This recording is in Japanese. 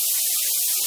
どうも。